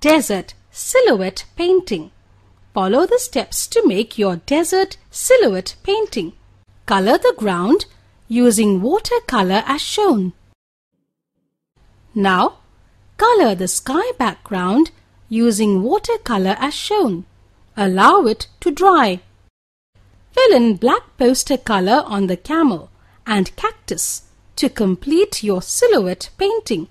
Desert Silhouette Painting. Follow the steps to make your desert silhouette painting. Color the ground using watercolor as shown. Now, color the sky background using watercolor as shown. Allow it to dry. Fill in black poster color on the camel and cactus to complete your silhouette painting.